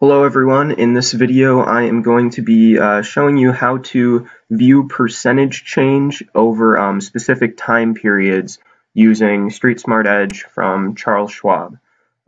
Hello everyone, in this video I am going to be uh, showing you how to view percentage change over um, specific time periods using StreetSmart Edge from Charles Schwab.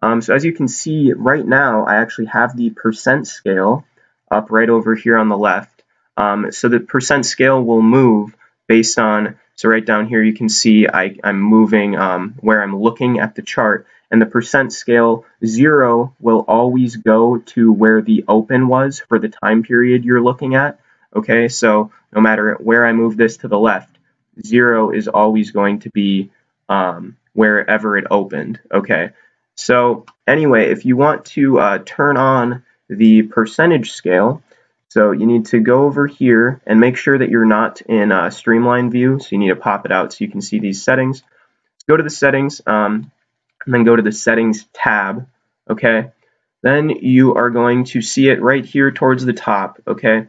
Um, so as you can see right now I actually have the percent scale up right over here on the left. Um, so the percent scale will move based on, so right down here you can see I, am moving um, where I'm looking at the chart and the percent scale, zero will always go to where the open was for the time period you're looking at. Okay, so no matter where I move this to the left, zero is always going to be um, wherever it opened. Okay, so anyway, if you want to uh, turn on the percentage scale, so you need to go over here and make sure that you're not in a streamline view. So you need to pop it out so you can see these settings. Go to the settings. Um, and then go to the settings tab, okay? Then you are going to see it right here towards the top, okay?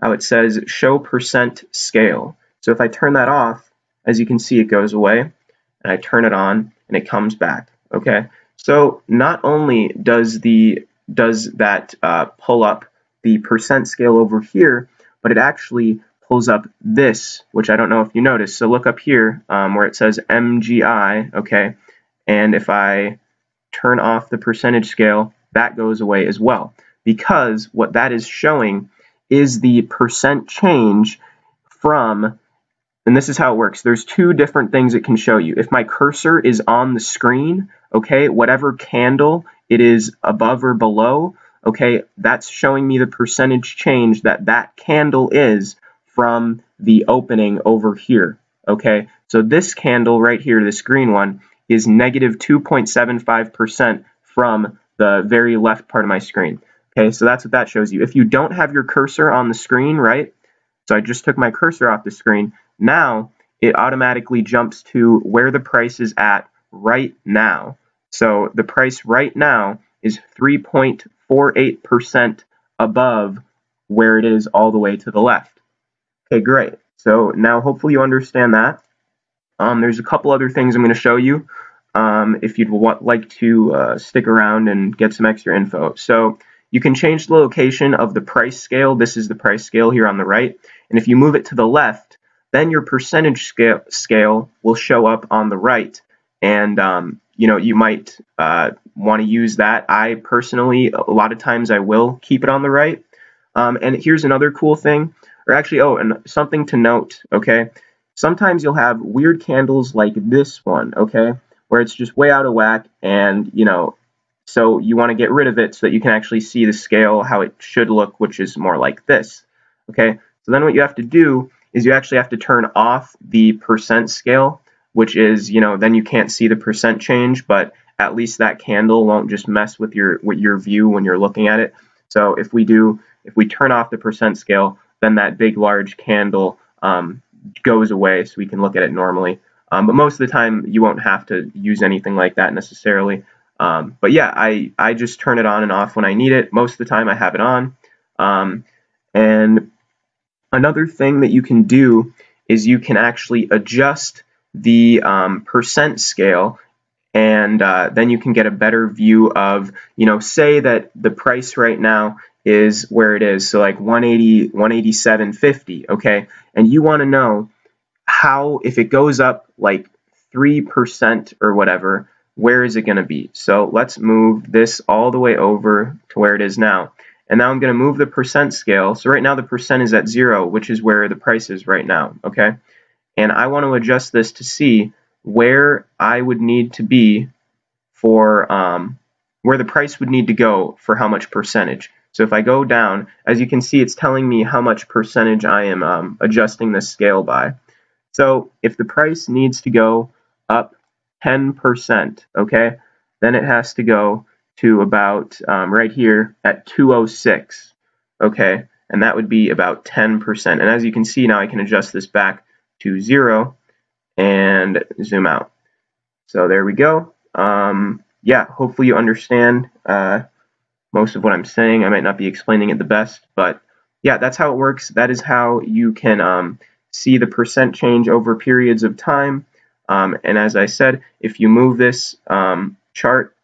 How it says show percent scale. So if I turn that off, as you can see, it goes away, and I turn it on, and it comes back, okay? So not only does the does that uh, pull up the percent scale over here, but it actually pulls up this, which I don't know if you noticed. So look up here um, where it says MGI, okay? And if I turn off the percentage scale, that goes away as well. Because what that is showing is the percent change from, and this is how it works. There's two different things it can show you. If my cursor is on the screen, okay, whatever candle it is above or below, okay, that's showing me the percentage change that that candle is from the opening over here, okay? So this candle right here, this green one, is negative 2.75% from the very left part of my screen. Okay, so that's what that shows you. If you don't have your cursor on the screen, right, so I just took my cursor off the screen, now it automatically jumps to where the price is at right now. So the price right now is 3.48% above where it is all the way to the left. Okay, great. So now hopefully you understand that. Um, there's a couple other things I'm going to show you um, if you'd like to uh, stick around and get some extra info. So you can change the location of the price scale. This is the price scale here on the right. And if you move it to the left, then your percentage scale, scale will show up on the right. And um, you know, you might uh, want to use that. I personally, a lot of times I will keep it on the right. Um, and here's another cool thing, or actually, oh, and something to note, okay? Sometimes you'll have weird candles like this one, okay, where it's just way out of whack and, you know, so you want to get rid of it so that you can actually see the scale, how it should look, which is more like this, okay? So then what you have to do is you actually have to turn off the percent scale, which is, you know, then you can't see the percent change, but at least that candle won't just mess with your with your view when you're looking at it. So if we do, if we turn off the percent scale, then that big large candle um, goes away so we can look at it normally. Um, but most of the time you won't have to use anything like that necessarily. Um, but yeah, I, I just turn it on and off when I need it. Most of the time I have it on. Um, and another thing that you can do is you can actually adjust the um, percent scale and uh, then you can get a better view of, you know, say that the price right now is where it is. So like 180, 187.50, okay? And you want to know how, if it goes up like 3% or whatever, where is it going to be? So let's move this all the way over to where it is now. And now I'm going to move the percent scale. So right now the percent is at zero, which is where the price is right now, okay? And I want to adjust this to see where I would need to be for um, where the price would need to go for how much percentage. So if I go down, as you can see, it's telling me how much percentage I am um, adjusting this scale by. So if the price needs to go up 10%, okay, then it has to go to about um, right here at 206, okay, and that would be about 10%. And as you can see now, I can adjust this back to zero and zoom out. So there we go. Um, yeah, hopefully you understand uh, most of what I'm saying. I might not be explaining it the best, but yeah, that's how it works. That is how you can um, see the percent change over periods of time. Um, and as I said, if you move this um, chart,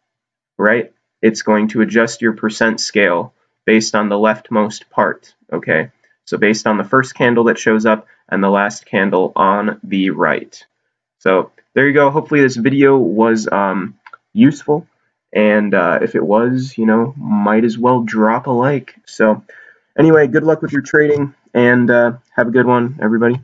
right, it's going to adjust your percent scale based on the leftmost part, okay? So based on the first candle that shows up and the last candle on the right. So there you go. Hopefully this video was um, useful. And uh, if it was, you know, might as well drop a like. So anyway, good luck with your trading and uh, have a good one, everybody.